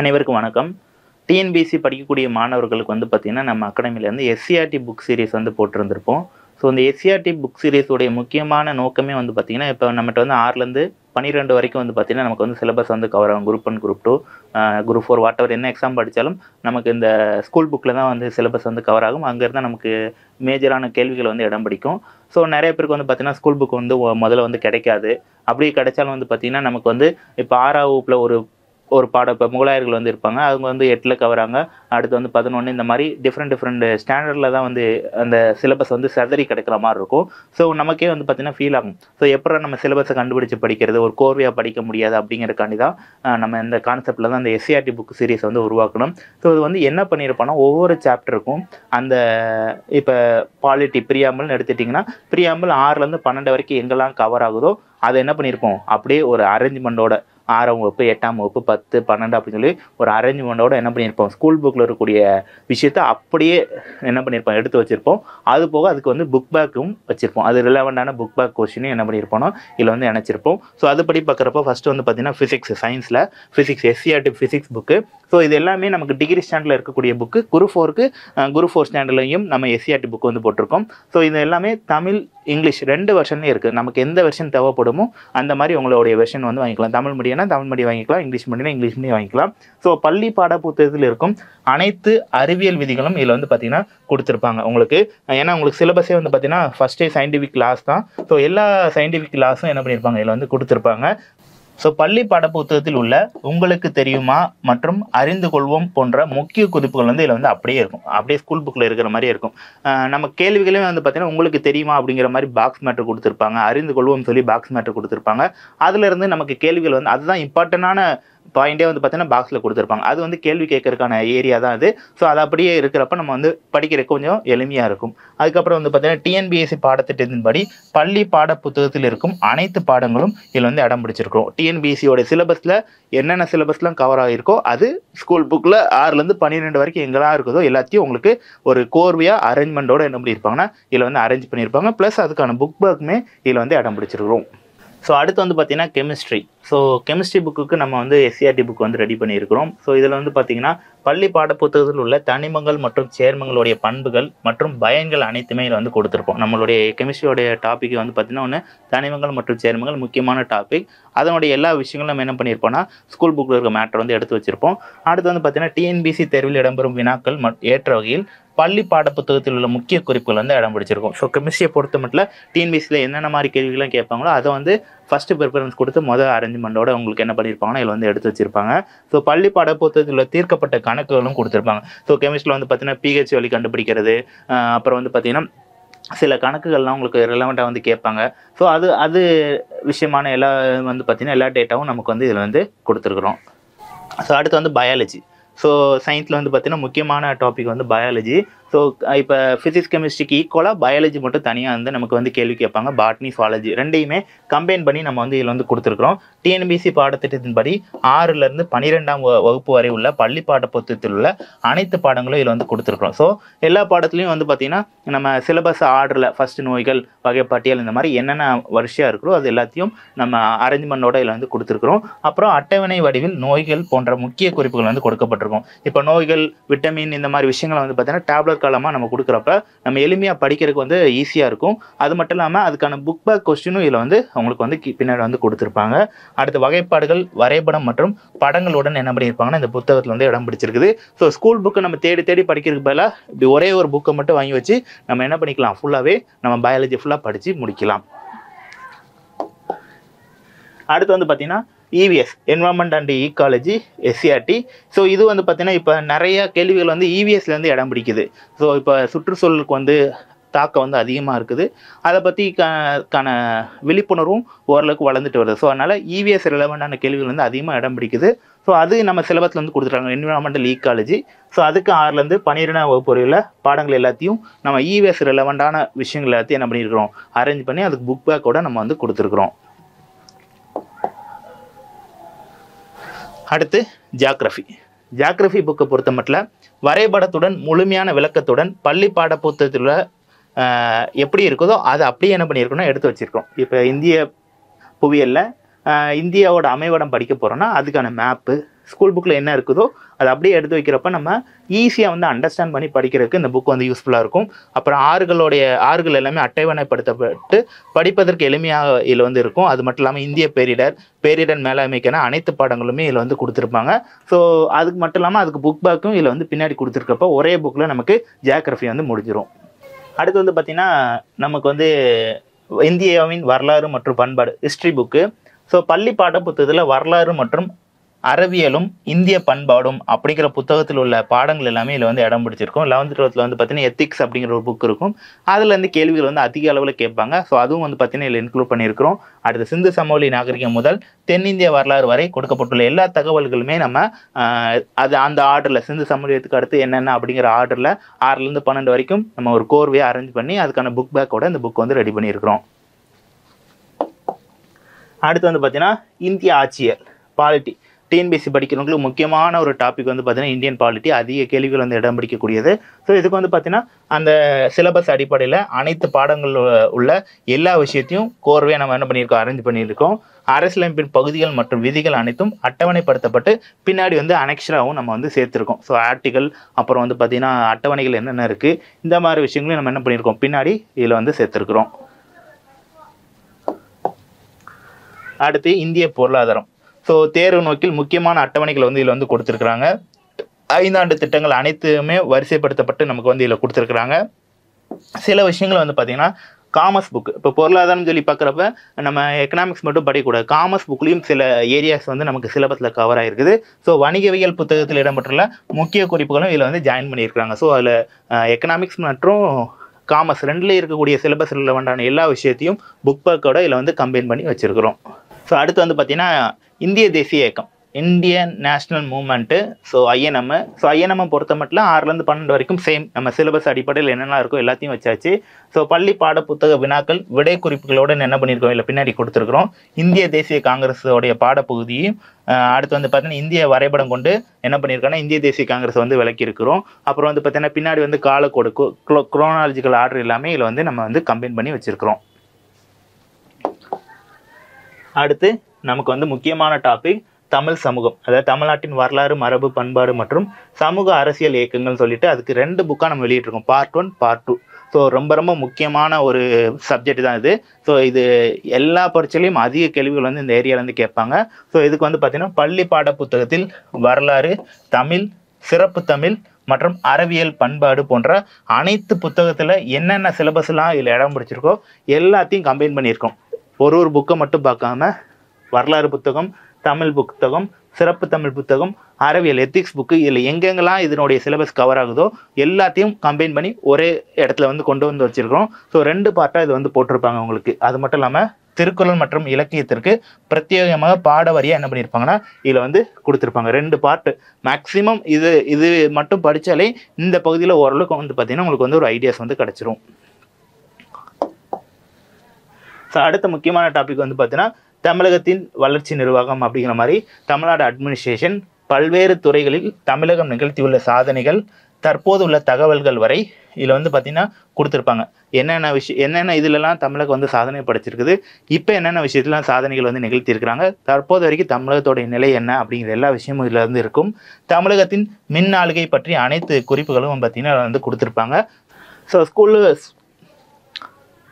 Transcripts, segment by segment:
அனைவருக்கும் வணக்கம். டிஎன்பிசி படிக்கக்கூடிய மாணவர்களுக்கு வந்து பார்த்திங்கன்னா நம்ம அகாடமிலேருந்து எஸ்சிஆர்டி புக் சீரிஸ் வந்து போட்டிருந்திருப்போம். ஸோ இந்த எஸ்சிஆர்டி புக் சீரிஸுடைய முக்கியமான நோக்கமே வந்து பார்த்திங்கன்னா இப்போ நம்மகிட்ட வந்து ஆறுலேருந்து பன்னிரெண்டு வரைக்கும் வந்து பார்த்திங்கன்னா நமக்கு வந்து சிலபஸ் வந்து கவர் ஆகும். Group one group two group four whatever என்ன எக்ஸாம் படித்தாலும் நமக்கு இந்த ஸ்கூல் புக்கில் தான் வந்து சிலபஸ் வந்து கவர் ஆகும். அங்கேருந்து நமக்கு மேஜரான கேள்விகள் வந்து இடம் பிடிக்கும். ஸோ நிறைய பேருக்கு வந்து பார்த்திங்கன்னா ஸ்கூல் புக் வந்து முதல்ல வந்து கிடைக்காது. அப்படி கிடைச்சாலும் வந்து பார்த்திங்கன்னா நமக்கு வந்து இப்போ ஆறாவது வகுப்பில் ஒரு ஒரு பாடம் இப்போ முகலாயர்கள் வந்து இருப்பாங்க அவங்க வந்து எட்டில் கவராங்க அடுத்து வந்து பதினொன்று இந்த மாதிரி டிஃப்ரெண்ட் டிஃப்ரெண்ட் ஸ்டாண்டர்டில் தான் வந்து அந்த சிலபஸ் வந்து சதறி கிடைக்கிற மாதிரி இருக்கும். ஸோ நமக்கே வந்து பார்த்திங்கன்னா ஃபீல் ஆகும். ஸோ எப்போ நம்ம சிலபஸை கண்டுபிடிச்சு படிக்கிறது ஒரு கோர்வையாக படிக்க முடியாது அப்படிங்கிறக்காண்டி தான் நம்ம இந்த கான்செப்டில் தான் அந்த எஸ்சிஆர்டி புக் சீரிஸ் வந்து உருவாக்கணும். ஸோ இது வந்து என்ன பண்ணியிருப்போன்னா ஒவ்வொரு சாப்டருக்கும் அந்த இப்போ பாலிட்டி பிரியாம்பல்னு எடுத்துட்டிங்கன்னா பிரியாம்பல் ஆறுலேருந்து பன்னெண்டு வரைக்கும் எங்கெல்லாம் கவர் ஆகுதோ அதை என்ன பண்ணியிருப்போம்? அப்படியே ஒரு அரேஞ்ச்மெண்ட்டோட ஆறாம் வகுப்பு எட்டாம் வகுப்பு பத்து பன்னெண்டு அப்படின்னு சொல்லி ஒரு அரேஞ்ச்மெண்ட்டோட என்ன பண்ணியிருப்போம்? ஸ்கூல் புக்கில் இருக்கக்கூடிய விஷயத்த அப்படியே என்ன பண்ணியிருப்போம்? எடுத்து வச்சுருப்போம். அது போக அதுக்கு வந்து புக் பேக்கும் வச்சுருப்போம். அது ரிலவெண்டான புக் பேக் கொஸ்டினும் என்ன பண்ணியிருப்போம்னா இதில் வந்து இணைச்சிருப்போம். ஸோ அதுபடி பார்க்குறப்போ ஃபஸ்ட்டு வந்து பார்த்தீங்கன்னா ஃபிசிக்ஸ் சயின்ஸில் physics SCERT physics book so இது எல்லாமே நமக்கு டிகிரி ஸ்டாண்டில் இருக்கக்கூடிய புக்கு குரு ஃபோருக்கு குரு ஃபோர் ஸ்டாண்டர்ட்லையும் நம்ம எஸ்சிஆர்டி புக் வந்து போட்டிருக்கோம். ஸோ இது எல்லாமே தமிழ் இங்கிலீஷ் ரெண்டு வெர்ஷன்லேயும் இருக்குது நமக்கு எந்த வெர்ஷன் தேவைப்படுமோ அந்த மாதிரி உங்களுடைய வெர்ஷன் வந்து வாங்கிக்கலாம். தமிழ் மீடியம்னா தமிழ் மீடியம் வாங்கிக்கலாம் இங்கிலீஷ் மீடியம்னா இங்கிலீஷ் மீடியம் வாங்கிக்கலாம். ஸோ பள்ளி பாட புத்தகத்தில் இருக்கும் அனைத்து அறிவியல் விதிகளும் இதில் வந்து பார்த்தீங்கன்னா கொடுத்துருப்பாங்க. உங்களுக்கு ஏன்னா உங்களுக்கு சிலபஸே வந்து பார்த்தீங்கன்னா ஃபஸ்ட்டே சயின்டிஃபிக் லாஸ் தான். ஸோ எல்லா சயின்டிஃபிக் லாஸும் என்ன பண்ணியிருப்பாங்க இதில் வந்து கொடுத்துருப்பாங்க. ஸோ பள்ளி பாடப்புத்தகத்தில் உள்ள உங்களுக்கு தெரியுமா மற்றும் அறிந்து கொள்வோம் போன்ற முக்கிய குறிப்புகள் வந்து இதில் வந்து அப்படியே இருக்கும். அப்படியே ஸ்கூல் புக்கில் இருக்கிற மாதிரியே இருக்கும். நம்ம கேள்விகளே வந்து பார்த்தீங்கன்னா உங்களுக்கு தெரியுமா? அப்படிங்கிற மாதிரி பாக்ஸ் மேட்ரு கொடுத்துருப்பாங்க. அறிந்து கொள்வோம் சொல்லி பாக்ஸ் மேட்ரு கொடுத்துருப்பாங்க. அதுலேருந்து நமக்கு கேள்விகள் வந்து அதுதான் இம்பார்ட்டண்டான பாயிண்டே வந்து பார்த்தீங்கன்னா பாக்ஸில் கொடுத்துருப்பாங்க. அது வந்து கேள்வி கேட்கறதுக்கான ஏரியா தான் அது. ஸோ அது அப்படியே இருக்கிறப்ப நம்ம வந்து படிக்கிறதுக்கு கொஞ்சம் எளிமையாக இருக்கும். அதுக்கப்புறம் வந்து பார்த்தீங்கன்னா டிஎன்பிஎஸ்சி பாடத்திட்டத்தின்படி பள்ளி பாட புத்தகத்தில் இருக்கும் அனைத்து பாடங்களும் இதில் வந்து இடம் பிடிச்சிருக்கிறோம். டிஎன்பிஎஸ்சியோட சிலபஸில் என்னென்ன சிலபஸ்லாம் கவர் ஆகிருக்கோ அது ஸ்கூல் புக்கில் ஆறுலேருந்து பன்னிரெண்டு வரைக்கும் எங்கெல்லாம் இருக்குதோ எல்லாத்தையும் உங்களுக்கு ஒரு கோர்வையாக அரேஞ்ச்மெண்ட்டோட என்ன பண்ணியிருப்பாங்கன்னா இதில் வந்து அரேஞ்ச் பண்ணியிருப்பாங்க. ப்ளஸ் அதுக்கான புக் பேக்குமே இதில் வந்து இடம் பிடிச்சிருக்கிறோம். ஸோ அடுத்து வந்து பார்த்தீங்கன்னா கெமிஸ்ட்ரி ஸோ கெமிஸ்ட்ரி புக்குக்கு நம்ம வந்து எஸ்சிஆர்டி புக் வந்து ரெடி பண்ணியிருக்கிறோம். ஸோ இதில் வந்து பார்த்தீங்கன்னா பள்ளி பாடப்புத்தகத்தில் உள்ள தனிமங்கள் மற்றும் சேர்மங்களுடைய பண்புகள் மற்றும் பயன்கள் அனைத்துமே இதில் வந்து கொடுத்துருப்போம். நம்மளுடைய கெமிஸ்ட்ரியோடைய டாபிக் வந்து பார்த்தீங்கன்னா ஒன்று தனிமங்கள் மற்றும் சேர்மங்கள் முக்கியமான டாபிக் அதனுடைய எல்லா விஷயங்களும் நம்ம என்ன பண்ணியிருப்போம்னா ஸ்கூல் புக்கில் இருக்க மேட்டர் வந்து எடுத்து வச்சுருப்போம். அடுத்து வந்து பார்த்தீங்கன்னா டிஎன்பிசி தேர்வில் இடம்பெறும் வினாக்கள் ஏற்ற வகையில் பள்ளி பாடப்புத்தகத்தில் உள்ள முக்கிய குறிப்புகள் வந்து இடம் பிடிச்சிருக்கும். ஸோ கெமிஸ்ட்ரியை பொறுத்த மட்டும் டிஎன்பிசியில் என்னென்ன மாதிரி கேள்விகள்லாம் கேட்பாங்களோ அதை வந்து ஃபஸ்ட்டு ப்ரிஃபரன்ஸ் கொடுத்து மொதல் அரேஞ்ச்மெண்ட்டோட உங்களுக்கு என்ன பண்ணியிருப்பாங்கன்னா இதில் வந்து எடுத்து வச்சிருப்பாங்க. ஸோ பள்ளி பாடப்புத்தகத்தில் தீர்க்கப்பட்ட கணக்குகளும் கொடுத்துருப்பாங்க. ஸோ கெமிஸ்ட்ரியில் வந்து பார்த்தீங்கன்னா பிஹெச் வழி கண்டுபிடிக்கிறது அப்புறம் வந்து பார்த்தீங்கன்னா சில கணக்குகள்லாம் உங்களுக்கு ரிலவெண்ட்டாக வந்து கேட்பாங்க. ஸோ அது அது விஷயமான எல்லா வந்து பார்த்தீங்கன்னா எல்லா டேட்டாவும் நமக்கு வந்து இதில் வந்து கொடுத்துருக்குறோம். ஸோ அடுத்து வந்து பயாலஜி ஸோ சயின்ஸில் வந்து பார்த்தீங்கன்னா முக்கியமான டாபிக் வந்து பயாலஜி ஸோ இப்போ ஃபிசிக்ஸ் கெமிஸ்ட்ரிக்கு ஈக்குவலாக பயாலஜி மட்டும் தனியாக வந்து நமக்கு வந்து கேள்வி கேட்பாங்க. பாட்னி சுவாலஜி ரெண்டையுமே கம்பைன் பண்ணி நம்ம வந்து இதில் வந்து கொடுத்துருக்குறோம். டிஎன்பிசி பாடத்திட்டத்தின்படி ஆறுலேருந்து பன்னிரெண்டாம் வகுப்பு வரை உள்ள பள்ளி பாட புத்தகத்தில் உள்ள அனைத்து பாடங்களும் இதில் வந்து கொடுத்துருக்குறோம். ஸோ எல்லா பாடத்துலையும் வந்து பார்த்திங்கன்னா நம்ம சிலபஸ் ஆர்டரில் ஃபஸ்ட்டு நோய்கள் வகைப்பட்டியல் இந்த மாதிரி என்னென்ன வரிசையாக இருக்கிறோ அது எல்லாத்தையும் நம்ம அரேஞ்ச்மெண்ட்டோட இதில் வந்து கொடுத்துருக்குறோம். அப்புறம் அட்டவணை வடிவில் நோய்கள் போன்ற முக்கிய குறிப்புகள் வந்து கொடுக்கப்பட்டிருக்கும். இப்போ நோய்கள் விட்டமின் இந்த மாதிரி விஷயங்களை வந்து பார்த்திங்கன்னா டேப்லெட் காலமாக நம்ம கொடுக்குறப்ப நம்ம எளிமையாக படிக்கிறதுக்கு வந்து ஈஸியாக இருக்கும். அது மட்டும் இல்லாமல் அதுக்கான புக் பேக் கொஸ்டினும் இதில் வந்து உங்களுக்கு வந்து கி- பின்னாடி வந்து கொடுத்துருப்பாங்க. அடுத்து வகைப்பாடுகள் வரைபடம் மற்றும் படங்களுடன் என்ன பண்ணியிருப்பாங்கன்னா இந்த புத்தகத்தில் வந்து இடம் பிடிச்சிருக்குது. ஸோ ஸ்கூல் புக்கை நம்ம தேடி தேடி படிக்கிறதுக்கு பதிலாக இப்படி ஒரே ஒரு புக்கை மட்டும் வாங்கி வச்சு நம்ம என்ன பண்ணிக்கலாம்? ஃபுல்லாகவே நம்ம பயாலஜி ஃபுல்லாக படித்து முடிக்கலாம். அடுத்து வந்து பார்த்தீங்கன்னா EVS environment and ecology SCERT so இது வந்து பார்த்தீங்கன்னா இப்போ நிறைய கேள்விகள் வந்து இவிஎஸ்லேருந்து இடம் பிடிக்குது. ஸோ இப்போ சுற்றுச்சூழலுக்கு வந்து தாக்கம் வந்து அதிகமாக இருக்குது. அதை பற்றி கான விழிப்புணர்வும் ஓரளவுக்கு வளர்ந்துட்டு வருது. ஸோ அதனால் இவிஎஸ் ரிலவெண்டான கேள்விகள் வந்து அதிகமாக இடம் பிடிக்குது. ஸோ அது நம்ம சிலபஸ்ல வந்து கொடுத்துருக்காங்க என்விரான்மெண்டல் ஈக்காலஜி ஸோ அதுக்கு ஆறுலேருந்து பன்னிரெண்டாம் வகுப்பு வரையில் பாடங்கள் எல்லாத்தையும் நம்ம இவிஎஸ் ரிலவெண்டான விஷயங்கள் எல்லாத்தையும் என்ன பண்ணியிருக்கிறோம்? அரேஞ்ச் பண்ணி அதுக்கு புக் பேக்கோட நம்ம வந்து கொடுத்துருக்குறோம். அடுத்து ஜியாகிரஃபி ஜியாகிரஃபி புக்கை பொறுத்த மட்டும் வரைபடத்துடன் முழுமையான விளக்கத்துடன் பள்ளி பாட புத்தகத்தில் எப்படி இருக்குதோ அதை அப்படியே என்ன பண்ணியிருக்கோம்னா எடுத்து வச்சிருக்கோம். இப்போ இந்திய புவியலில் இந்தியாவோட அமைவிடம் படிக்க போகிறோன்னா அதுக்கான மேப்பு ஸ்கூல் புக்கில் என்ன இருக்குதோ அதை அப்படியே எடுத்து வைக்கிறப்ப நம்ம ஈஸியாக வந்து அண்டர்ஸ்டாண்ட் பண்ணி படிக்கிறதுக்கு இந்த புக் வந்து யூஸ்ஃபுல்லாக இருக்கும். அப்புறம் ஆறுகளுடைய ஆறுகள் எல்லாமே அட்டவணைப்படுத்தப்பட்டு படிப்பதற்கு எளிமையாக இதில் வந்து இருக்கும். அது மட்டும் இல்லாமல் இந்திய பேரிடர் பேரிடர் மேலாண்மைக்கான அனைத்து பாடங்களுமே இதில் வந்து கொடுத்துருப்பாங்க. ஸோ அதுக்கு மட்டும் இல்லாமல் அதுக்கு புக் பேக்கும் இதில் வந்து பின்னாடி கொடுத்துருக்கப்ப ஒரே புக்கில் நமக்கு ஜியாகிரஃபி வந்து முடிஞ்சிடும் அடுத்து வந்து பார்த்திங்கன்னா நமக்கு வந்து இந்தியாவின் வரலாறு மற்றும் பண்பாடு ஹிஸ்ட்ரி புக்கு ஸோ பள்ளி பாட புத்தகத்தில் வரலாறு மற்றும் அறவியலும் இந்திய பண்பாடும் அப்படிங்கிற புத்தகத்தில் உள்ள பாடங்கள் எல்லாமே இதில் வந்து இடம் பிடிச்சிருக்கும். லெவன்த் டுவெல்த்தில் வந்து பார்த்தீங்கன்னா எத்திக்ஸ் அப்படிங்கிற ஒரு புக் இருக்கும். அதில் இருந்து கேள்விகள் வந்து அதிக அளவில் கேட்பாங்க. ஸோ அதுவும் வந்து பார்த்தீங்கன்னா இதில் இன்க்ளூட் பண்ணியிருக்கிறோம். அடுத்து சிந்து சமவெளி நாகரிகம் முதல் தென்னிந்திய வரலாறு வரை கொடுக்கப்பட்டுள்ள எல்லா தகவல்களுமே நம்ம அது அந்த ஆர்டரில் சிந்து சமவெளியத்துக்கு அடுத்து என்னென்ன அப்படிங்கிற ஆர்டரில் ஆறுலேருந்து பன்னெண்டு வரைக்கும் நம்ம ஒரு கோர்வையை அரேஞ்ச் பண்ணி அதுக்கான புக் பேக்கோட இந்த புக் வந்து ரெடி பண்ணியிருக்கிறோம். அடுத்து வந்து பார்த்தீங்கன்னா இந்திய ஆட்சியர் பாலிட்டி. டிஎன்பிஎஸ்சி படிக்கிறவங்களுக்கு முக்கியமான ஒரு டாபிக் வந்து பார்த்தீங்கன்னா இந்தியன் பாலிட்டி அதிக கேள்விகள் வந்து இடம் பிடிக்கக்கூடியது. ஸோ இதுக்கு வந்து பார்த்தீங்கன்னா அந்த சிலபஸ் அடிப்படையில் அனைத்து பாடங்கள் உள்ள எல்லா விஷயத்தையும் கோர்வையாக நம்ம என்ன பண்ணியிருக்கோம் அரேஞ்ச் பண்ணியிருக்கோம். அரசியலமைப்பின் பகுதிகள் மற்றும் விதிகள் அனைத்தும் அட்டவணைப்படுத்தப்பட்டு பின்னாடி வந்து அனெக்ஸ்ட்ராவும் நம்ம வந்து சேர்த்துருக்கோம். ஸோ ஆர்டிகல் அப்புறம் வந்து பார்த்திங்கன்னா அட்டவணைகள் என்னென்ன இருக்குது இந்த மாதிரி விஷயங்களையும் நம்ம என்ன பண்ணியிருக்கோம் பின்னாடி இதில் வந்து சேர்த்துருக்குறோம். அடுத்து இந்திய பொருளாதாரம். ஸோ தேர்வு நோக்கில் முக்கியமான அட்டவணைகள் வந்து இதில் வந்து கொடுத்துருக்குறாங்க. ஐந்தாண்டு திட்டங்கள் அனைத்துமே வரிசைப்படுத்தப்பட்டு நமக்கு வந்து இதில் கொடுத்துருக்குறாங்க. சில விஷயங்கள் வந்து பார்த்தீங்கன்னா காமர்ஸ் புக் இப்போ பொருளாதாரம் சொல்லி பார்க்குறப்ப நம்ம எக்கனாமிக்ஸ் மட்டும் படிக்கக்கூடாது. காமர்ஸ் புக்லேயும் சில ஏரியாஸ் வந்து நமக்கு சிலபஸில் கவர் ஆகிருக்குது ஸோ வணிகவியல் புத்தகத்தில் இடம்பெற்றுள்ள முக்கிய குறிப்புகளும் இதில் வந்து ஜாயின் பண்ணியிருக்கிறாங்க. ஸோ அதில் எக்கனாமிக்ஸ் மற்றும் காமர்ஸ் ரெண்டுலேயும் இருக்கக்கூடிய சிலபஸ் ரிலவெண்டான எல்லா விஷயத்தையும் புக் பேக்கோட இதில் வந்து கம்பைன் பண்ணி வச்சுருக்கிறோம். ஸோ அடுத்து வந்து பார்த்தீங்கன்னா இந்திய தேசிய இயக்கம் Indian national movement so INM so INM பொறுத்த மட்டும் ஆறுலேருந்து பன்னெண்டு வரைக்கும் சேம் நம்ம சிலபஸ் அடிப்படையில் என்னென்ன இருக்கோ எல்லாத்தையும் வச்சாச்சு. ஸோ பள்ளி பாட புத்தக வினாக்கள் விடை குறிப்புகளோடு என்ன பண்ணியிருக்கோம்? இல்லை பின்னாடி கொடுத்துருக்குறோம். இந்திய தேசிய காங்கிரஸோடைய பாடப்பகுதியும் அடுத்து வந்து பார்த்தீங்கன்னா இந்திய வரைபடம் கொண்டு என்ன பண்ணியிருக்கோம்னா இந்திய தேசிய காங்கிரஸ் வந்து விளக்கியிருக்கிறோம். அப்புறம் வந்து பார்த்தீங்கன்னா பின்னாடி வந்து காலக்கோடு குரோனாலஜிக்கல் ஆர்டர் எல்லாமே இதில் வந்து நம்ம வந்து கம்பைன் பண்ணி வச்சுருக்கிறோம். அடுத்து நமக்கு வந்து முக்கியமான டாபிக் தமிழ் சமூகம். அதாவது தமிழ்நாட்டின் வரலாறு மரபு பண்பாடு மற்றும் சமூக அரசியல் இயக்கங்கள்னு சொல்லிட்டு அதுக்கு ரெண்டு புக்காக நம்ம வெளியிட்டிருக்கோம். Part one part two so ரொம்ப ரொம்ப முக்கியமான ஒரு சப்ஜெக்ட் தான் இது. ஸோ இது எல்லா பரீட்சையிலையும் அதிக கேள்விகள் வந்து இந்த ஏரியாவிலேருந்து கேட்பாங்க. ஸோ இதுக்கு வந்து பார்த்தீங்கன்னா பள்ளி பாட புத்தகத்தில் வரலாறு தமிழ் சிறப்பு தமிழ் மற்றும் அறிவியல் பண்பாடு போன்ற அனைத்து புத்தகத்தில் என்னென்ன சிலபஸ்லாம் இதில் இடம் பிடிச்சிருக்கோ எல்லாத்தையும் கம்பைன் பண்ணியிருக்கோம். ஒரு ஒரு புக்கை மட்டும் பார்க்காம வரலாறு புத்தகம் தமிழ் புத்தகம் சிறப்பு தமிழ் புத்தகம் அறிவியல் எத்திக்ஸ் புக்கு இதில் எங்கெங்கெல்லாம் இதனுடைய சிலபஸ் கவர் ஆகுதோ எல்லாத்தையும் கம்பைன் பண்ணி ஒரே இடத்துல வந்து கொண்டு வந்து வச்சுருக்கிறோம். ஸோ ரெண்டு பார்ட்டாக இது வந்து போட்டிருப்பாங்க உங்களுக்கு. அது மட்டும் இல்லாமல் திருக்குறள் மற்றும் இலக்கியத்திற்கு பிரத்யேகமாக பாட வரியாக என்ன பண்ணியிருப்பாங்கன்னா இதில் வந்து கொடுத்துருப்பாங்க. ரெண்டு பார்ட்டு மேக்ஸிமம் இது இது மட்டும் படித்தாலே இந்த பகுதியில் ஓரளவுக்கு வந்து பார்த்திங்கன்னா உங்களுக்கு வந்து ஒரு ஐடியாஸ் வந்து கிடச்சிரும். ஸோ அடுத்த முக்கியமான டாபிக் வந்து பார்த்தீங்கன்னா தமிழகத்தின் வளர்ச்சி நிர்வாகம் அப்படிங்கிற மாதிரி தமிழ்நாடு அட்மினிஸ்ட்ரேஷன் பல்வேறு துறைகளில் தமிழகம் நிகழ்த்தியுள்ள சாதனைகள் தற்போது உள்ள தகவல்கள் வரை இதில் வந்து பார்த்திங்கன்னா கொடுத்துருப்பாங்க. என்னென்ன விஷயம் என்னென்ன இதிலெல்லாம் தமிழகம் வந்து சாதனை படைச்சிருக்குது இப்போ என்னென்ன விஷயத்துலாம் சாதனைகள் வந்து நிகழ்த்தியிருக்கிறாங்க தற்போது வரைக்கும் தமிழகத்தோடைய நிலை என்ன அப்படிங்கிற எல்லா விஷயமும் இதில் இருந்து இருக்கும். தமிழகத்தின் மின் ஆளுகை பற்றி அனைத்து குறிப்புகளும் பார்த்தீங்கன்னா வந்து கொடுத்துருப்பாங்க. ஸோ ஸ்கூலு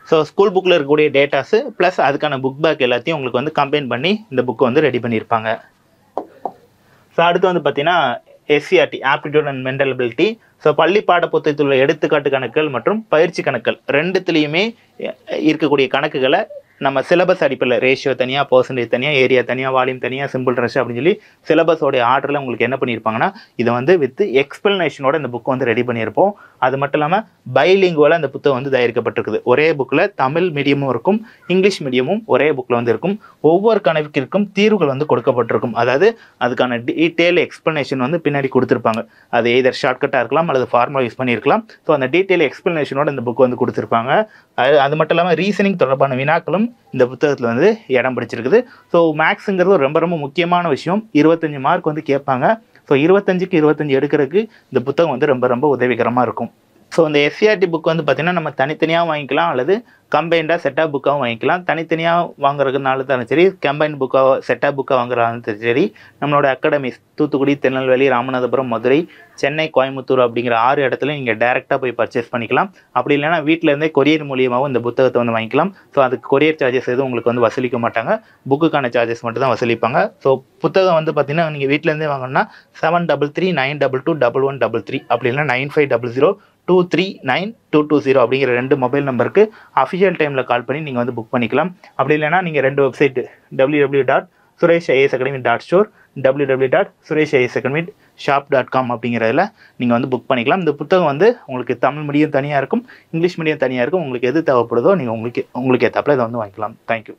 ஸோ ஸ்கூல் புக்கில் இருக்கக்கூடிய டேட்டாஸு ப்ளஸ் அதுக்கான புக் பேக் எல்லாத்தையும் உங்களுக்கு வந்து கம்பைன் பண்ணி இந்த புக்கை வந்து ரெடி பண்ணியிருப்பாங்க. ஸோ அடுத்து வந்து பார்த்தீங்கன்னா SCERT aptitude and mental ability so பள்ளி பாட புத்தகத்தில் உள்ள எடுத்துக்காட்டு கணக்குகள் மற்றும் பயிற்சி கணக்குகள். ரெண்டுத்துலேயுமே இருக்கக்கூடிய கணக்குகளை நம்ம சிலபஸ் அடிப்பில் ரேஷியோ தனியாக பர்சன்டேஜ் தனியாக ஏரியா தனியாக வால்யூம் தனியாக சிம்பிள் ரஷ் அப்படின்னு சொல்லி சிலபஸோடைய ஆர்டரில் உங்களுக்கு என்ன பண்ணியிருப்பாங்கன்னா இதை வந்து வித் எக்ஸ்பிளனேஷனோட இந்த புக் வந்து ரெடி பண்ணியிருப்போம். அது மட்டும் இல்லாமல் பைலிங்குவல அந்த புத்தகம் வந்து தயாரிக்கப்பட்டிருக்குது. ஒரே புக்கில் தமிழ் மீடியமும் இருக்கும் இங்கிலீஷ் மீடியமும் ஒரே புக்கில் வந்து இருக்கும். ஒவ்வொரு கணக்கிற்கும் தீர்வுகள் வந்து கொடுக்கப்பட்டிருக்கும். அதாவது அதுக்கான டீட்டெயில் எக்ஸ்பிளனேஷன் வந்து பின்னாடி கொடுத்துருப்பாங்க. அது எதர் ஷார்ட்கட்டாக இருக்கலாம் அல்லது ஃபார்முலா யூஸ் பண்ணியிருக்கலாம். ஸோ அந்த டீட்டெயில் எக்ஸ்பிளனேஷனோட இந்த புக் வந்து கொடுத்துருப்பாங்க. அது அது மட்டும் இல்லாமல் ரீசனிங் தொடர்பான வினாக்களும் இந்த புத்தகத்தில் வந்து இடம் பிடிச்சிருக்குது. ஸோ மேக்ஸுங்கிறது ரொம்ப ரொம்ப முக்கியமான விஷயம். இருபத்தஞ்சி மார்க் வந்து கேட்பாங்க. ஸோ இருபத்தஞ்சுக்கு இருபத்தஞ்சி எடுக்கிறதுக்கு இந்த புத்தகம் வந்து ரொம்ப ரொம்ப உதவிகரமாக இருக்கும். ஸோ இந்த எஸ்சிஆர்டி புக் வந்து பார்த்திங்கன்னா நம்ம தனித்தனியாக வாங்கிக்கலாம் அல்லது கம்பைண்டாக செட்டாக புக்காகவும் வாங்கிக்கலாம். தனித்தனியாக வாங்குறதுனால தானே சரி கம்பைன் புக்காக செட்டாக புக்காக வாங்குறதாலும் சரி நம்மளோட அகாடமிஸ் தூத்துக்குடி திருநெல்வேலி ராமநாதபுரம் மதுரை சென்னை கோயம்புத்தூர் அப்படிங்கிற ஆறு இடத்துல நீங்கள் டேரெக்டாக போய் பர்ச்சேஸ் பண்ணிக்கலாம். அப்படி இல்லைனா வீட்டில் இருந்தே கொரியர் மூலியமாகவும் இந்த புத்தகத்தை வந்து வாங்கிக்கலாம். ஸோ அதுக்கு கொரியர் சார்ஜஸ் எதுவும் உங்களுக்கு வந்து வசூலிக்க மாட்டாங்க. புக்குக்கான சார்ஜஸ் மட்டும் தான் வசூலிப்பாங்க. ஸோ புத்தகம் வந்து பார்த்தீங்கன்னா நீங்கள் வீட்டிலேருந்தே வாங்கணும்னா seven double three nine double two double one double three அப்படி இல்லைனா nine five double zero two three nine two two zero அப்படிங்கிற ரெண்டு மொபைல் நம்பருக்கு அஃபிஷியல் டைமில் கால் பண்ணி நீங்கள் வந்து புக் பண்ணிக்கலாம். அப்படி இல்லைனா நீங்கள் ரெண்டு website W W dot Suresh IAS academy dot store W W dot Suresh IAS academy shop dot com அப்படிங்கிறதுல நீங்கள் வந்து புக் பண்ணிக்கலாம். இந்த புத்தகம் வந்து உங்களுக்கு தமிழ் மீடியம் தனியாக இருக்கும் இங்கிலீஷ் மீடியம் தனியாக இருக்கும் உங்களுக்கு எது தேவைப்படுதோ நீங்கள் உங்களுக்கு உங்களுக்கு ஏற்றாப்புல இதை வந்து வாங்கிக்கலாம். தேங்க்யூ